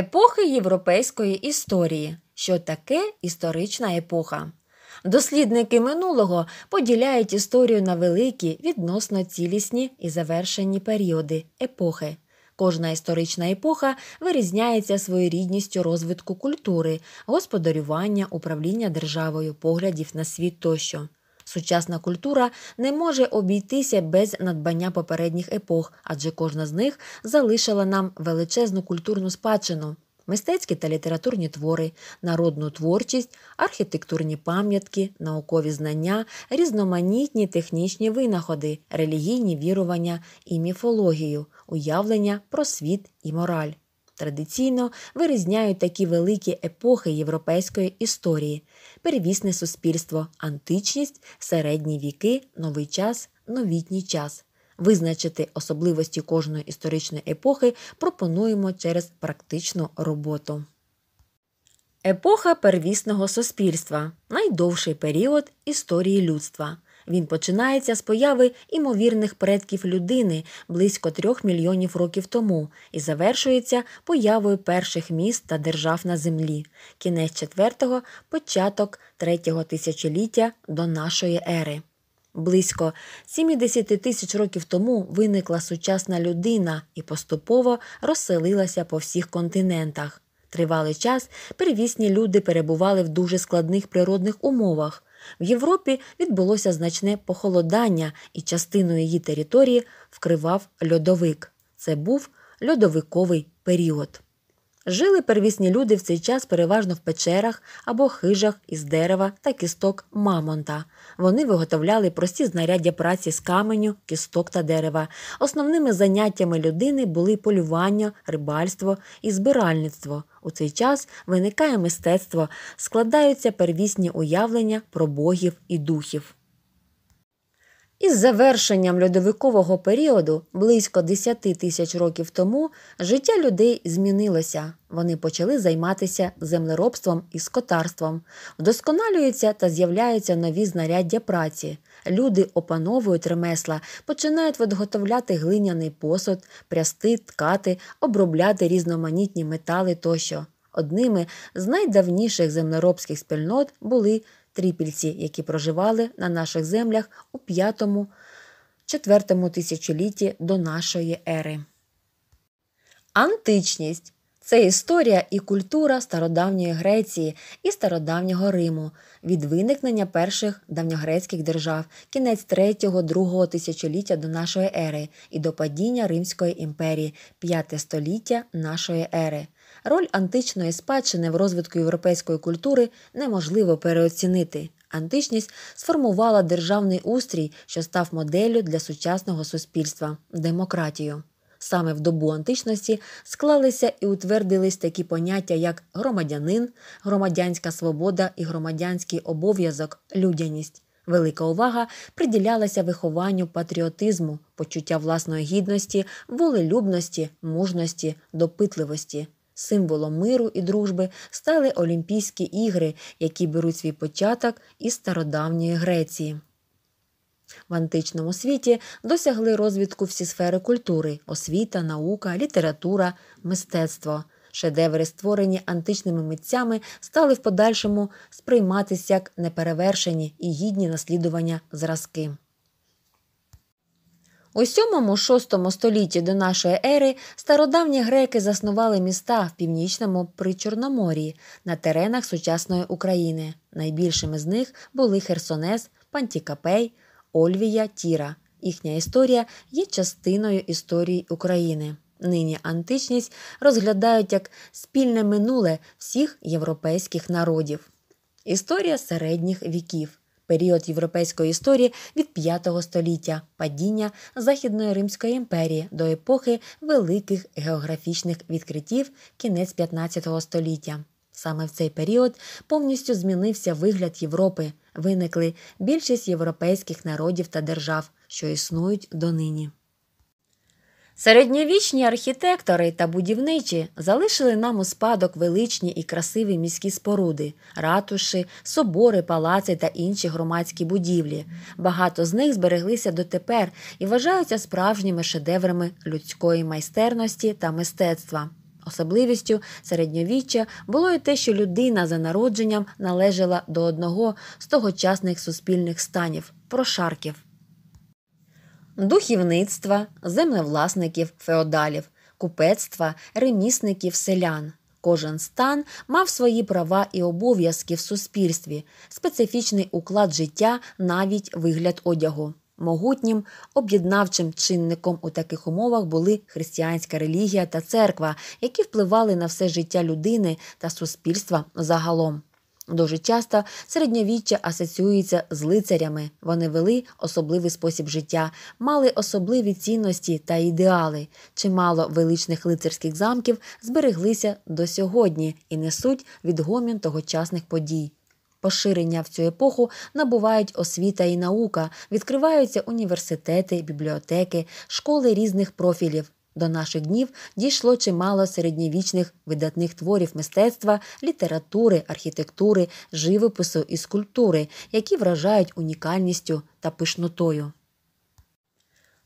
Епохи європейської історії. Що таке історична епоха? Дослідники минулого поділяють історію на великі, відносно цілісні і завершені періоди епохи. Кожна історична епоха вирізняється своєрідністю розвитку культури, господарювання, управління державою, поглядів на світ тощо. Сучасна культура не може обійтися без надбання попередніх епох, адже кожна з них залишила нам величезну культурну спадщину, мистецькі та літературні твори, народну творчість, архітектурні пам'ятки, наукові знання, різноманітні технічні винаходи, релігійні вірування і міфологію, уявлення про світ і мораль. Традиційно вирізняють такі великі епохи європейської історії, первісне суспільство, античність, середні віки, новий час, новітній час. Визначити особливості кожної історичної епохи пропонуємо через практичну роботу. Епоха первісного суспільства найдовший період історії людства. Він починається з появи імовірних предків людини близько трьох мільйонів років тому і завершується появою перших міст та держав на землі, кінець четвертого, початок третього тисячоліття до нашої ери. Близько 70 тисяч років тому виникла сучасна людина і поступово розселилася по всіх континентах. Тривалий час первісні люди перебували в дуже складних природних умовах. В Європі відбулося значне похолодання, і частину її території вкривав льодовик. Це був льодовиковий період. Жили первісні люди в цей час переважно в печерах або хижах із дерева та кісток мамонта. Вони виготовляли прості знаряддя праці з каменю, кісток та дерева. Основними заняттями людини були полювання, рибальство і збиральництво. У цей час виникає мистецтво, складаються первісні уявлення про богів і духів. Із завершенням льодовикового періоду, близько 10 тисяч років тому, життя людей змінилося. Вони почали займатися землеробством і скотарством, вдосконалюються та з'являються нові знаряддя праці. Люди опановують ремесла, починають виготовляти глиняний посуд, прясти, ткати, обробляти різноманітні метали тощо. Одними з найдавніших землеробських спільнот були трипільці, які проживали на наших землях у 5-4 тисячолітті до нашої ери. Античність це історія і культура стародавньої Греції і стародавнього Риму від виникнення перших давньогрецьких держав, кінець 3-2 тисячоліття до нашої ери і до падіння Римської імперії, 5 століття нашої ери. Роль античної спадщини в розвитку європейської культури неможливо переоцінити. Античність сформувала державний устрій, що став моделлю для сучасного суспільства демократію. Саме в добу античності склалися і утвердились такі поняття, як громадянин, громадянська свобода і громадянський обов'язок, людяність. Велика увага приділялася вихованню патріотизму, почуття власної гідності, волелюбності, мужності, допитливості. Символом миру і дружби стали Олімпійські ігри, які беруть свій початок із стародавньої Греції. В античному світі досягли розвитку всі сфери культури освіта, наука, література, мистецтво. Шедеври, створені античними митцями, стали в подальшому сприйматися як неперевершені і гідні наслідування зразки. У 7-6 столітті до нашої ери стародавні греки заснували міста в північному Причорномор'ї на теренах сучасної України. Найбільшими з них були Херсонес, Пантікапей, Ольвія, Тіра. Їхня історія є частиною історії України. Нині античність розглядають як спільне минуле всіх європейських народів. Історія середніх віків період європейської історії від 5 століття падіння Західної Римської імперії до епохи великих географічних відкриттів кінець 15 століття. Саме в цей період повністю змінився вигляд Європи, виникли більшість європейських народів та держав, що існують донині. Середньовічні архітектори та будівничі залишили нам у спадок величні і красиві міські споруди, ратуші, собори, палаци та інші громадські будівлі. Багато з них збереглися дотепер і вважаються справжніми шедеврами людської майстерності та мистецтва. Особливістю середньовіччя було й те, що людина за народженням належала до одного з тогочасних суспільних станів прошарків. Духівництва, землевласників, феодалів, купецтва, ремісників, селян. Кожен стан мав свої права і обов'язки в суспільстві, специфічний уклад життя, навіть вигляд одягу. Могутнім об'єднавчим чинником у таких умовах були християнська релігія та церква, які впливали на все життя людини та суспільства загалом. Дуже часто середньовіччя асоціюється з лицарями. Вони вели особливий спосіб життя, мали особливі цінності та ідеали. Чимало величних лицарських замків збереглися до сьогодні і несуть відгомін тогочасних подій. Поширення в цю епоху набувають освіта і наука, відкриваються університети, бібліотеки, школи різних профілів. До наших днів дійшло чимало середньовічних видатних творів мистецтва, літератури, архітектури, живопису і скульптури, які вражають унікальністю та пишнотою.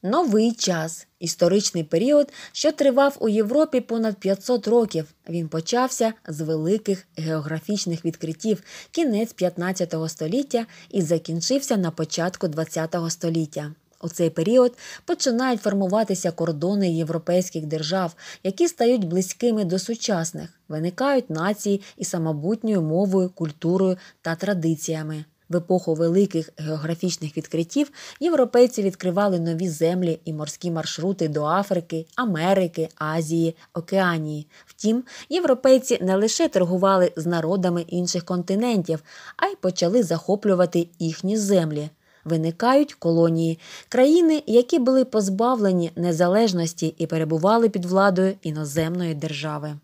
Новий час історичний період, що тривав у Європі понад 500 років. Він почався з великих географічних відкриттів кінець 15 століття і закінчився на початку 20 століття. У цей період починають формуватися кордони європейських держав, які стають близькими до сучасних, виникають нації із самобутньою мовою, культурою та традиціями. В епоху великих географічних відкриттів європейці відкривали нові землі і морські маршрути до Африки, Америки, Азії, Океанії. Втім, європейці не лише торгували з народами інших континентів, а й почали захоплювати їхні землі. Виникають колонії, країни, які були позбавлені незалежності і перебували під владою іноземної держави.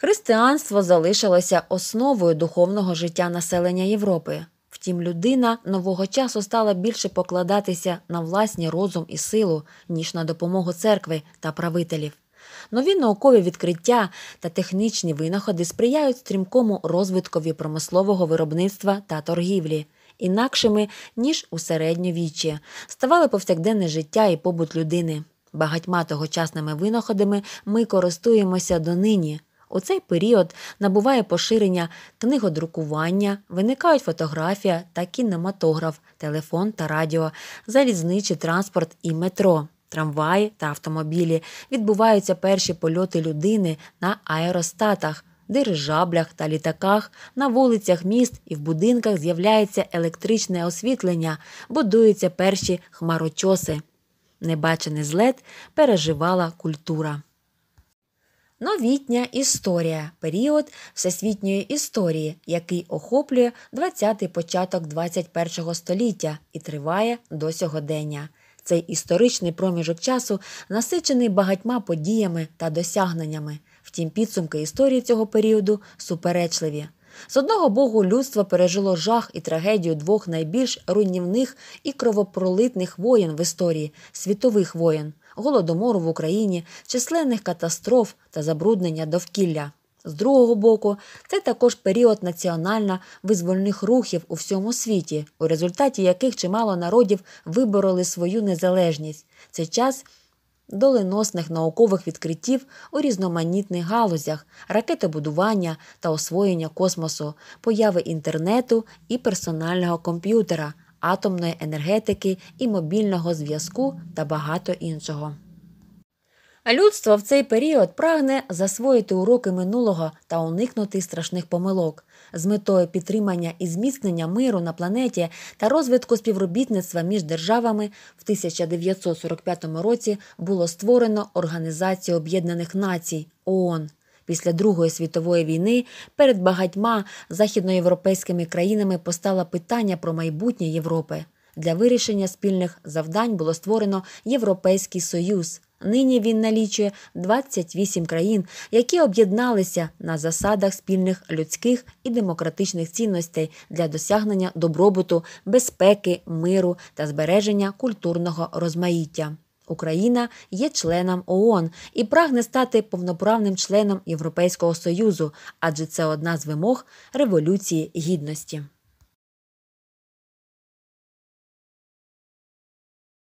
Християнство залишилося основою духовного життя населення Європи. Втім, людина нового часу стала більше покладатися на власні розум і силу, ніж на допомогу церкви та правителів. Нові наукові відкриття та технічні винаходи сприяють стрімкому розвиткові промислового виробництва та торгівлі, інакшими, ніж у середньовіччі, ставали повсякденне життя і побут людини. Багатьма тогочасними винаходами ми користуємося донині. У цей період набуває поширення книгодрукування, виникають фотографія та кінематограф, телефон та радіо, залізничий транспорт і метро, трамваї та автомобілі. Відбуваються перші польоти людини на аеростатах, дирижаблях та літаках, на вулицях міст і в будинках з'являється електричне освітлення, будуються перші хмарочоси. Небачений злет переживала культура. Новітня історія період всесвітньої історії, який охоплює 20-й початок 21-го століття і триває до сьогодення. Цей історичний проміжок часу насичений багатьма подіями та досягненнями. Втім, підсумки історії цього періоду суперечливі. З одного боку, людство пережило жах і трагедію двох найбільш руйнівних і кровопролитних воєн в історії світових воєн голодомору в Україні, численних катастроф та забруднення довкілля. З другого боку, це також період національно визвольних рухів у всьому світі, у результаті яких чимало народів вибороли свою незалежність. Це час доленосних наукових відкриттів у різноманітних галузях, ракетобудування та освоєння космосу, появи інтернету і персонального комп'ютера атомної енергетики і мобільного зв'язку та багато іншого. Людство в цей період прагне засвоїти уроки минулого та уникнути страшних помилок з метою підтримання і зміцнення миру на планеті та розвитку співробітництва між державами в 1945 році було створено Організацію Об'єднаних Націй ООН. Після Другої світової війни перед багатьма західноєвропейськими країнами постало питання про майбутнє Європи. Для вирішення спільних завдань було створено Європейський Союз. Нині він налічує 28 країн, які об'єдналися на засадах спільних людських і демократичних цінностей для досягнення добробуту, безпеки, миру та збереження культурного розмаїття. Україна є членом ООН і прагне стати повноправним членом Європейського Союзу, адже це одна з вимог Революції Гідності.